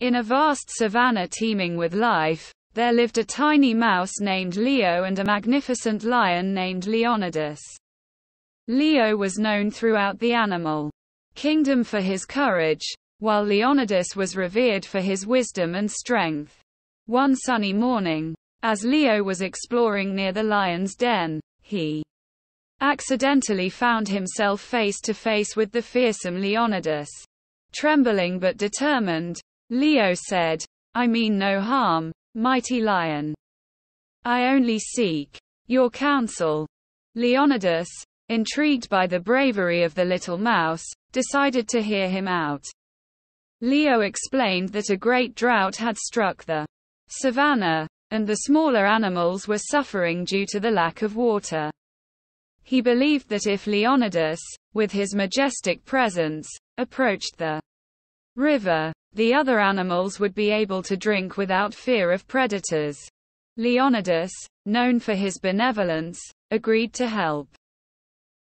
In a vast savanna teeming with life, there lived a tiny mouse named Leo and a magnificent lion named Leonidas. Leo was known throughout the animal kingdom for his courage, while Leonidas was revered for his wisdom and strength. One sunny morning, as Leo was exploring near the lion's den, he accidentally found himself face to face with the fearsome Leonidas. Trembling but determined, Leo said, I mean no harm, mighty lion. I only seek your counsel. Leonidas, intrigued by the bravery of the little mouse, decided to hear him out. Leo explained that a great drought had struck the savannah, and the smaller animals were suffering due to the lack of water. He believed that if Leonidas, with his majestic presence, approached the river, the other animals would be able to drink without fear of predators. Leonidas, known for his benevolence, agreed to help.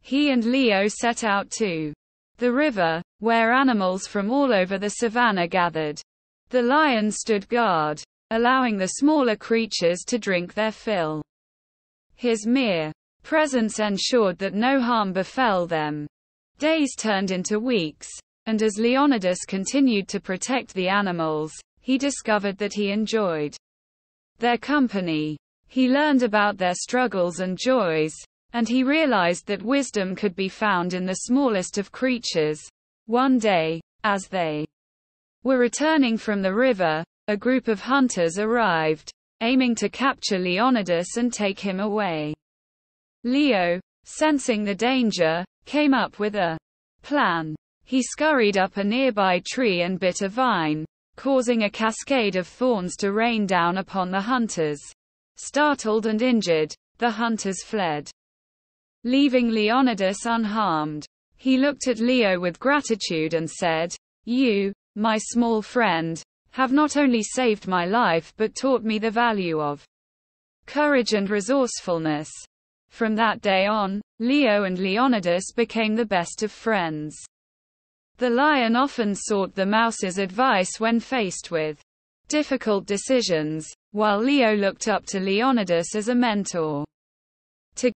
He and Leo set out to the river, where animals from all over the savannah gathered. The lion stood guard, allowing the smaller creatures to drink their fill. His mere presence ensured that no harm befell them. Days turned into weeks, and as Leonidas continued to protect the animals, he discovered that he enjoyed their company. He learned about their struggles and joys, and he realized that wisdom could be found in the smallest of creatures. One day, as they were returning from the river, a group of hunters arrived, aiming to capture Leonidas and take him away. Leo, sensing the danger, came up with a plan. He scurried up a nearby tree and bit a vine, causing a cascade of thorns to rain down upon the hunters. Startled and injured, the hunters fled, leaving Leonidas unharmed. He looked at Leo with gratitude and said, You, my small friend, have not only saved my life but taught me the value of courage and resourcefulness. From that day on, Leo and Leonidas became the best of friends. The lion often sought the mouse's advice when faced with difficult decisions, while Leo looked up to Leonidas as a mentor.